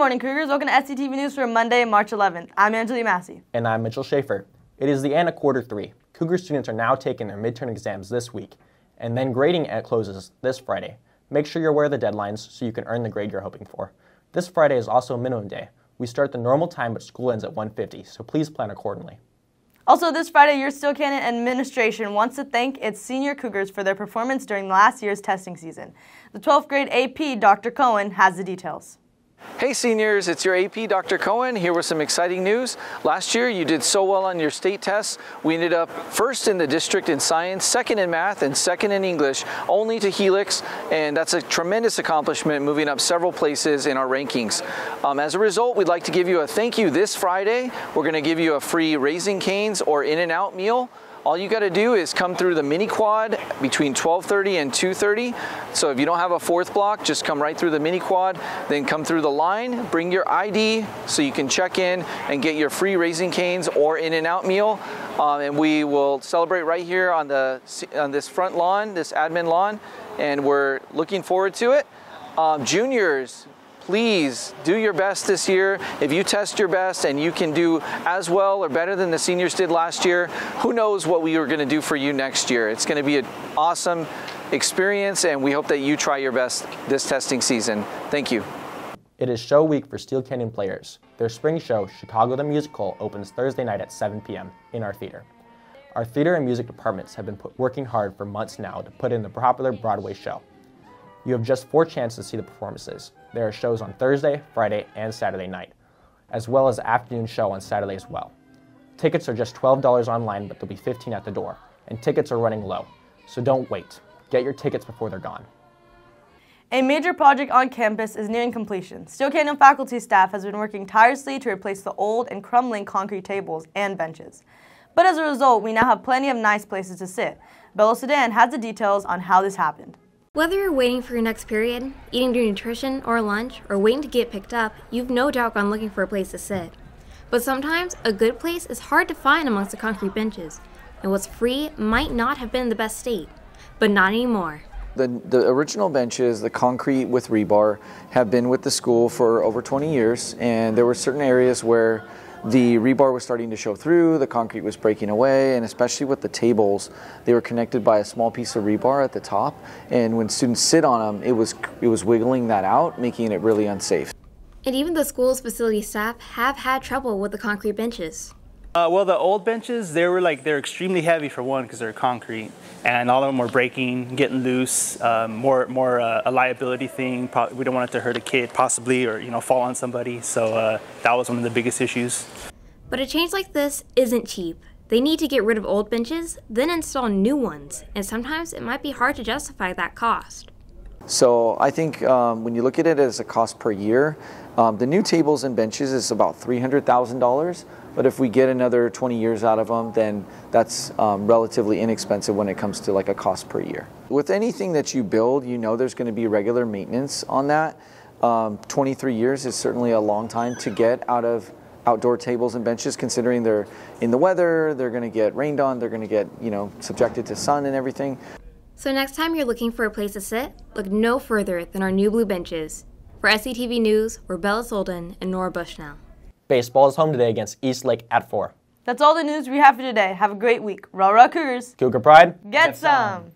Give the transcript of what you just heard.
Morning, Cougars. Welcome to SCTV News for Monday, March 11th. I'm Angela Massey. And I'm Mitchell Schaefer. It is the end of quarter three. Cougar students are now taking their midterm exams this week, and then grading closes this Friday. Make sure you're aware of the deadlines so you can earn the grade you're hoping for. This Friday is also minimum day. We start the normal time, but school ends at 1.50, so please plan accordingly. Also, this Friday, your Steele Canyon administration wants to thank its senior Cougars for their performance during last year's testing season. The 12th grade AP, Dr. Cohen, has the details. Hey seniors, it's your AP Dr. Cohen here with some exciting news. Last year you did so well on your state tests. We ended up first in the district in science, second in math, and second in English, only to Helix, and that's a tremendous accomplishment moving up several places in our rankings. Um, as a result, we'd like to give you a thank you this Friday. We're going to give you a free Raising Cane's or In-N-Out meal. All you got to do is come through the mini quad between 12:30 and 2:30. So if you don't have a fourth block, just come right through the mini quad, then come through the line, bring your ID so you can check in and get your free Raising Cane's or In-N-Out meal. Um, and we will celebrate right here on the on this front lawn, this admin lawn, and we're looking forward to it. Um, juniors, please do your best this year. If you test your best and you can do as well or better than the seniors did last year, who knows what we are going to do for you next year. It's going to be an awesome experience and we hope that you try your best this testing season. Thank you. It is show week for Steele Canyon players. Their spring show, Chicago the Musical, opens Thursday night at 7 p.m. in our theater. Our theater and music departments have been put, working hard for months now to put in the popular Broadway show. You have just four chances to see the performances. There are shows on Thursday, Friday, and Saturday night, as well as afternoon show on Saturday as well. Tickets are just $12 online, but they'll be 15 at the door, and tickets are running low. So don't wait. Get your tickets before they're gone. A major project on campus is nearing completion. Steele Canyon faculty staff has been working tirelessly to replace the old and crumbling concrete tables and benches. But as a result, we now have plenty of nice places to sit. Bella Sedan has the details on how this happened. Whether you're waiting for your next period, eating your nutrition or lunch, or waiting to get picked up, you've no doubt gone looking for a place to sit. But sometimes, a good place is hard to find amongst the concrete benches, and what's free might not have been in the best state. But not anymore. The, the original benches, the concrete with rebar, have been with the school for over 20 years, and there were certain areas where the rebar was starting to show through, the concrete was breaking away, and especially with the tables, they were connected by a small piece of rebar at the top. And when students sit on them, it was it was wiggling that out, making it really unsafe. And even the school's facility staff have had trouble with the concrete benches. Uh, well, the old benches, they were like, they're extremely heavy for one because they're concrete and all of them were breaking, getting loose, um, more, more uh, a liability thing. Pro we don't want it to hurt a kid possibly or, you know, fall on somebody. So uh, that was one of the biggest issues. But a change like this isn't cheap. They need to get rid of old benches, then install new ones. And sometimes it might be hard to justify that cost. So I think um, when you look at it as a cost per year, um, the new tables and benches is about $300,000. But if we get another 20 years out of them, then that's um, relatively inexpensive when it comes to like a cost per year. With anything that you build, you know there's going to be regular maintenance on that. Um, 23 years is certainly a long time to get out of outdoor tables and benches considering they're in the weather, they're going to get rained on, they're going to get, you know, subjected to sun and everything. So next time you're looking for a place to sit, look no further than our new blue benches. For SCTV News, we're Bella Solden and Nora Bushnell. Baseball is home today against Eastlake at 4. That's all the news we have for today. Have a great week. Rah rah Cougars. Cougar Pride. Get, Get some. some.